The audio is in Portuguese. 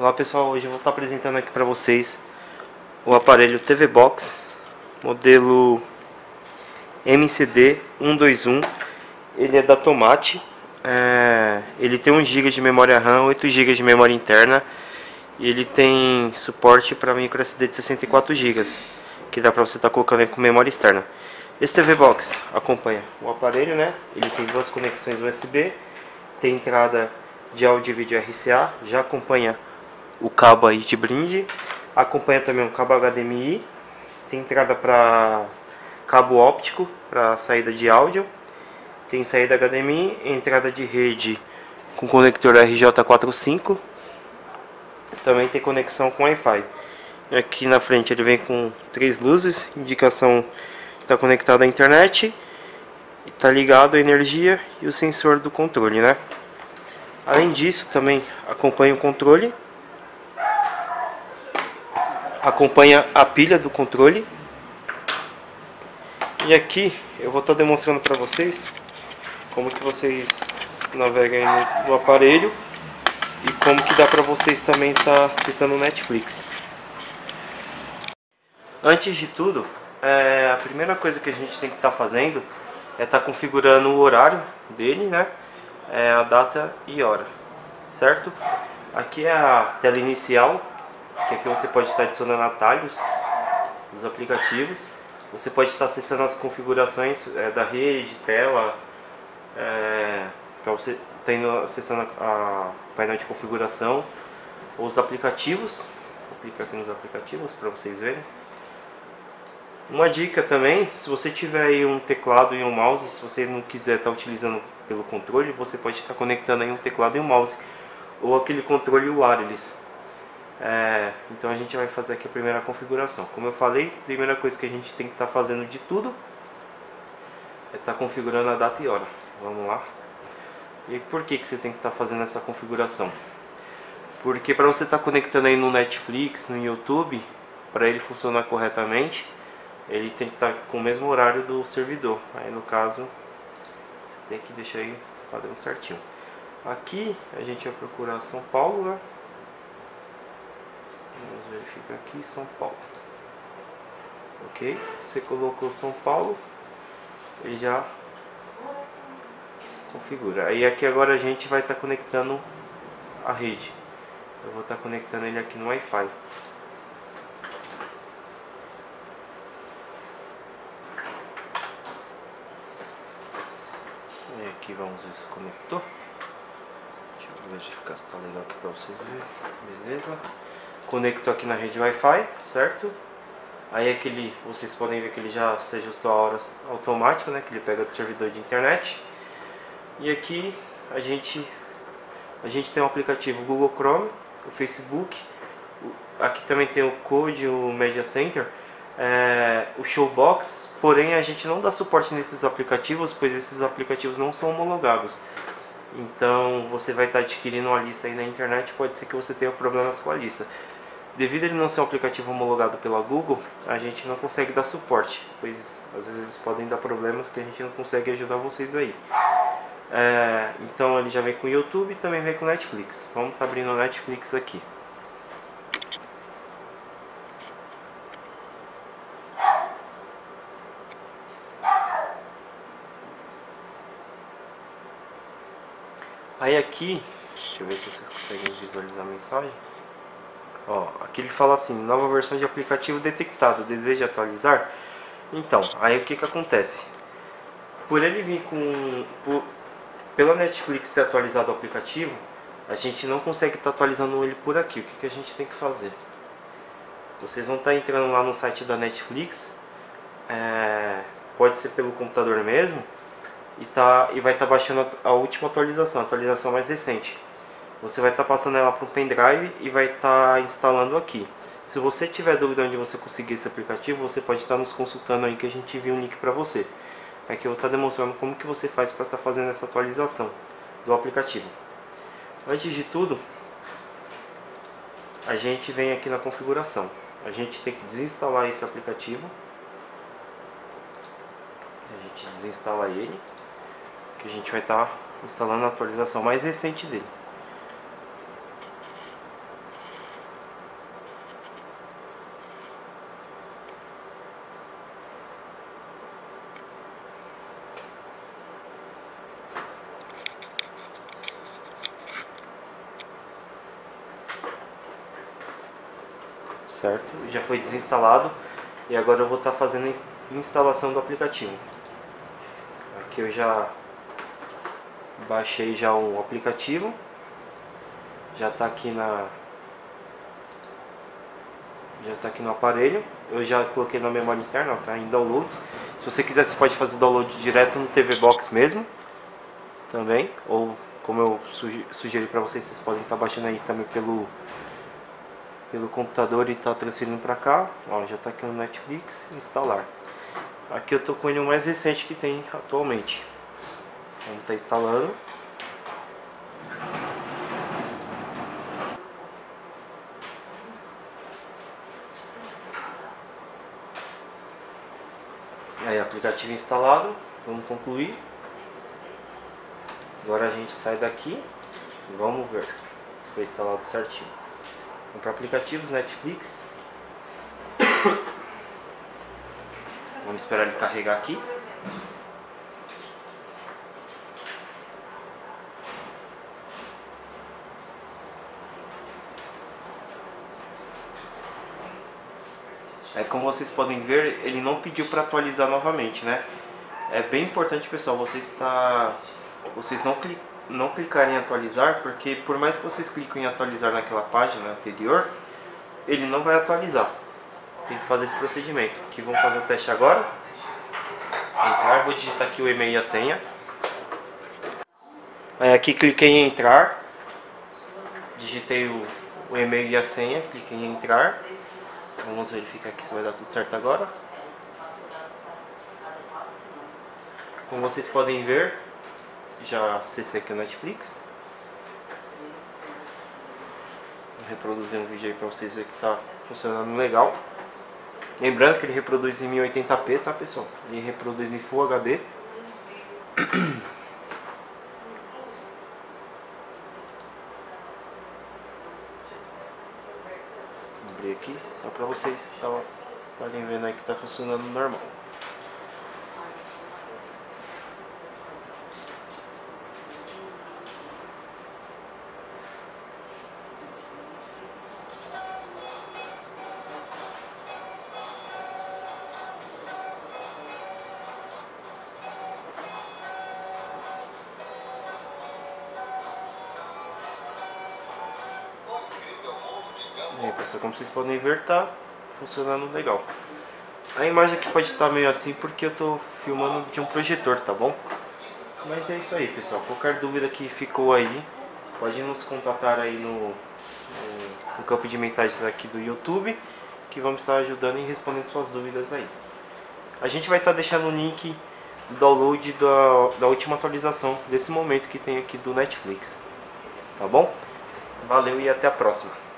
Olá pessoal, hoje eu vou estar apresentando aqui para vocês o aparelho TV Box modelo MCD 121 ele é da Tomate. É, ele tem 1 GB de memória RAM, 8 GB de memória interna. E ele tem suporte para micro SD de 64 GB que dá para você estar tá colocando aí com memória externa. Esse TV Box acompanha o aparelho, né? ele tem duas conexões USB tem entrada de áudio e vídeo RCA, já acompanha o cabo aí de brinde. Acompanha também um cabo HDMI. Tem entrada para cabo óptico para saída de áudio. Tem saída HDMI, entrada de rede com conector RJ45. Também tem conexão com Wi-Fi. Aqui na frente ele vem com três luzes, indicação está conectado à internet, está ligado a energia e o sensor do controle, né? Além disso, também acompanha o controle acompanha a pilha do controle. E aqui eu vou estar demonstrando para vocês como que vocês navegam no, no, aparelho e como que dá para vocês também estar tá acessando o Netflix. Antes de tudo, é, a primeira coisa que a gente tem que estar tá fazendo é estar tá configurando o horário dele, né? É a data e hora, certo? Aqui é a tela inicial que aqui você pode estar adicionando atalhos dos aplicativos. Você pode estar acessando as configurações é, da rede, tela, é, para você estar indo acessando a painel de configuração, os aplicativos, vou clicar aqui nos aplicativos para vocês verem. Uma dica também, se você tiver aí um teclado e um mouse, se você não quiser estar utilizando pelo controle, você pode estar conectando aí um teclado e um mouse, ou aquele controle wireless. É, então a gente vai fazer aqui a primeira configuração. Como eu falei, primeira coisa que a gente tem que estar tá fazendo de tudo é estar tá configurando a data e hora. Vamos lá. E por que, que você tem que estar tá fazendo essa configuração? Porque para você estar tá conectando aí no Netflix, no YouTube, para ele funcionar corretamente, ele tem que estar tá com o mesmo horário do servidor. Aí no caso, você tem que deixar aí o padrão certinho. Aqui a gente vai procurar São Paulo, né? Vamos verificar aqui São Paulo. Ok? Você colocou São Paulo, ele já configura. Aí aqui agora a gente vai estar tá conectando a rede. Eu vou estar tá conectando ele aqui no Wi-Fi. E aqui vamos ver se conectou. Deixa eu verificar se está legal aqui para vocês verem. Beleza conectou aqui na rede Wi-Fi, certo? Aí aquele, vocês podem ver que ele já se ajustou a horas automático, né? Que ele pega do servidor de internet. E aqui a gente, a gente tem o aplicativo Google Chrome, o Facebook. Aqui também tem o Code, o Media Center, é, o Showbox. Porém a gente não dá suporte nesses aplicativos, pois esses aplicativos não são homologados. Então você vai estar adquirindo uma lista aí na internet, pode ser que você tenha problemas com a lista. Devido a ele não ser um aplicativo homologado pela Google, a gente não consegue dar suporte, pois às vezes eles podem dar problemas que a gente não consegue ajudar vocês aí. É, então ele já vem com o YouTube e também vem com Netflix. Vamos estar tá abrindo o Netflix aqui. Aí aqui, deixa eu ver se vocês conseguem visualizar a mensagem. Ó, aqui ele fala assim, nova versão de aplicativo detectado, deseja atualizar? Então, aí o que que acontece? Por ele vir com... Por, pela Netflix ter atualizado o aplicativo, a gente não consegue estar tá atualizando ele por aqui. O que, que a gente tem que fazer? Vocês vão estar tá entrando lá no site da Netflix, é, pode ser pelo computador mesmo, e, tá, e vai estar tá baixando a, a última atualização, a atualização mais recente você vai estar tá passando ela para o pendrive e vai estar tá instalando aqui. Se você tiver dúvida onde você conseguir esse aplicativo, você pode estar tá nos consultando aí que a gente envia um link para você. Aqui eu vou estar tá demonstrando como que você faz para estar tá fazendo essa atualização do aplicativo. Antes de tudo, a gente vem aqui na configuração. A gente tem que desinstalar esse aplicativo. A gente desinstala ele, que a gente vai estar tá instalando a atualização mais recente dele. Certo? Já foi desinstalado e agora eu vou estar tá fazendo a instalação do aplicativo. Aqui eu já baixei já o aplicativo, já está aqui na já está aqui no aparelho. Eu já coloquei na memória interna, está em downloads. Se você quiser, você pode fazer download direto no TV Box mesmo, também, ou como eu sugeri para vocês, vocês podem estar tá baixando aí também pelo pelo computador e estar tá transferindo para cá. Ó, já está aqui no Netflix, instalar. Aqui eu estou com ele o mais recente que tem atualmente. Vamos estar tá instalando. Aí, aplicativo instalado, vamos concluir. Agora a gente sai daqui e vamos ver se foi instalado certinho. Para aplicativos, Netflix. Vamos esperar ele carregar aqui. É como vocês podem ver, ele não pediu para atualizar novamente, né? É bem importante, pessoal, você está, vocês não, cli... não clicarem em atualizar, porque por mais que vocês cliquem em atualizar naquela página anterior, ele não vai atualizar. Tem que fazer esse procedimento. Aqui vamos fazer o teste agora. Entrar, vou digitar aqui o e-mail e a senha. Aí aqui cliquei em entrar. Digitei o, o e-mail e a senha, cliquei em entrar. Vamos verificar aqui se vai dar tudo certo agora. Como vocês podem ver, já acessei aqui o Netflix. Vou reproduzir um vídeo aí pra vocês verem que tá funcionando legal. Lembrando que ele reproduz em 1080p, tá pessoal? Ele reproduz em Full HD. abrir aqui, só para vocês estarem vendo aí que está funcionando normal. Aí pessoal, como vocês podem ver tá funcionando legal. A imagem aqui pode estar meio assim porque eu estou filmando de um projetor, tá bom? Mas é isso aí pessoal, qualquer dúvida que ficou aí Pode nos contatar aí no, no, no campo de mensagens aqui do YouTube Que vamos estar ajudando e respondendo suas dúvidas aí. A gente vai estar deixando o link do download da, da última atualização desse momento que tem aqui do Netflix. Tá bom? Valeu e até a próxima